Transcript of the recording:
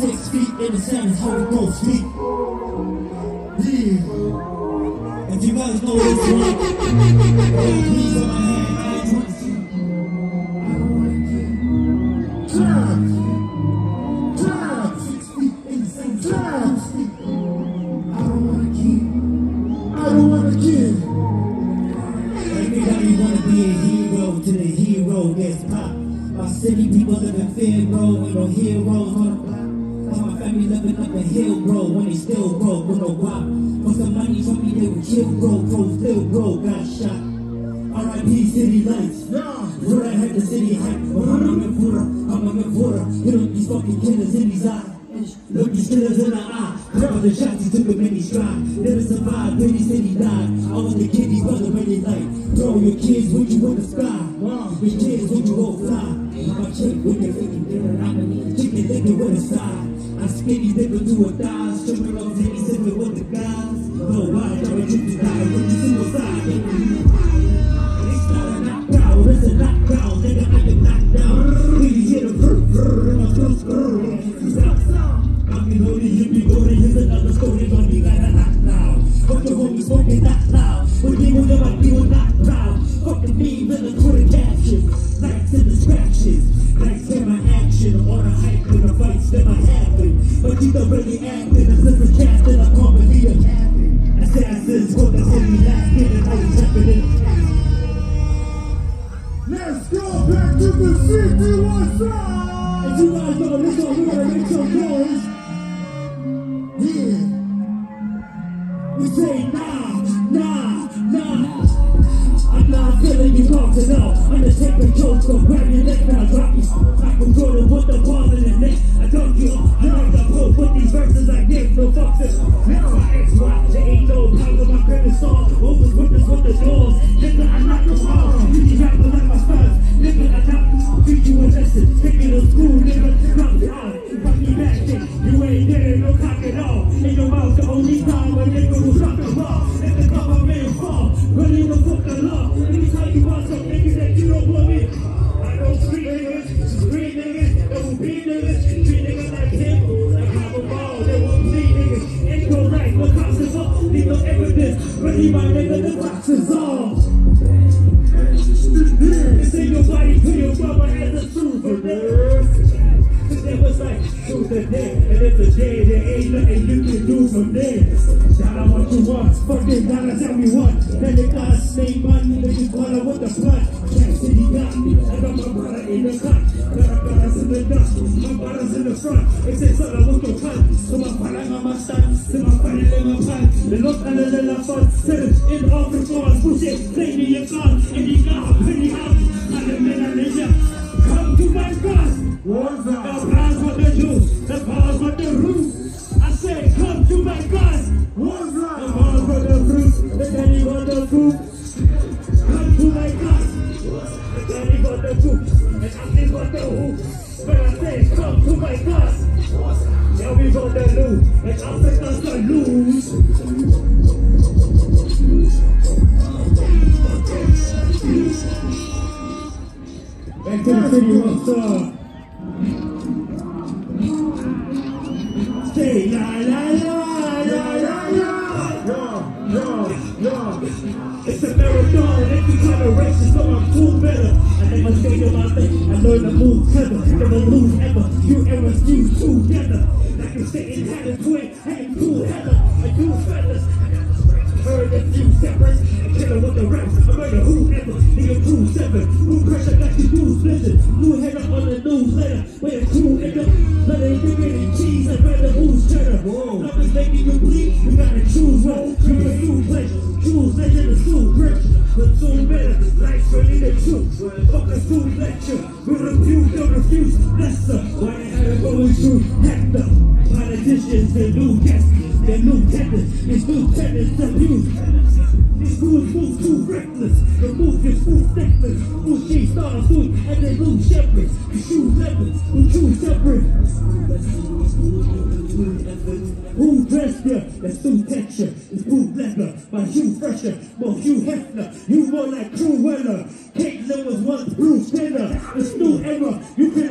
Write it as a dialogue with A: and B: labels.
A: Six feet in the sand is Holy Ghost feet. Yeah. If you guys know this one, oh, please my hand. I ain't trying to see. I don't wanna get trapped. Trapped. Six feet in the sand. Trapped. I don't wanna keep. I don't wanna give. Everybody wanna be a hero to the hero gets popped. My city people live in fear, bro. Ain't no heroes on the All my family living up a hill, bro. When they still broke with no guap. For some money from me, they would kill, bro. Bro, still bro, got shot. R.I.P. City Lights. Where I had the city hype. I'm a Mepura, I'm a Mepura. Hit up these fucking killers in these eyes. Look these killers in the eye. Grab the shots, he took a many stride. Never survived, baby city died. I was the kid, he wasn't ready like. Throw your kids with you in the sky. Your kids when you go fly. A chick with your freaking dinner. I'm a chicken nigga with a side. I skinny nigga do or die. Stripping Captain, I'm comedy a captain. Assassins, what the
B: Let's go back to the city, what's up?
A: And you guys know this one, we gotta make some noise. Yeah. We say nah, nah, nah. I'm not feeling you talk to know. I'm just Undertaker joke, so grab your neck now, drop you. I can go to put the ball in the neck. I told you, I a nigga will drop the the government fall. Running the fucking law. Let me tell you about some niggas that you don't believe. I know street niggas, street niggas, that will be niggas. Treat niggas like him, like have a ball. They won't see niggas. Ain't no right, no cops is up. Need no evidence. Ready, my nigga, the box is off. This ain't nobody to your brother as a souvenir. There was like truth or dare, and if the day there ain't nothing you can do from there. What you fucking gotta tell me what. Then they gotta say money, niggas wanna with the blood. Jack City got me, I got my brother in the cut. Got a brothers in the dust, my brothers in the front. They say son, I want your cut. So my father got my son, so my father in my pan. The look and the fun, sit in office for us, push it, play me your gun. And I the. But I come to my. Now we the and. Back to the city, what's up? Say la la la la la la.
B: Yo, yo, yo.
A: It's a marathon, kind of race, so I'm cool never stay on my thing, I learn to move clever, never lose ever. You ever fuse together, like you're sitting had a twin, hey cool heather. I do fellas, heard a few separate, killer with the reps. I murder whoever, nigga crew seven, who pressure got you do splitting. New header on the newsletter, A soon lecture. We refuse, don't refuse. Lesser. Why they had it going through Hector. Politicians, they new guests, they new tenants. It's new tenants abuse. These fools move too reckless. The move is too reckless. Who she stars food and they lose shepherds. You shoot leopards who choose separate. Who dressed ya? That's through texture. It's bootlegger by Hugh Fresher. More Hugh Hefner. You more like Weller. Caitlyn was once Bruce Jenner. It's new era. You can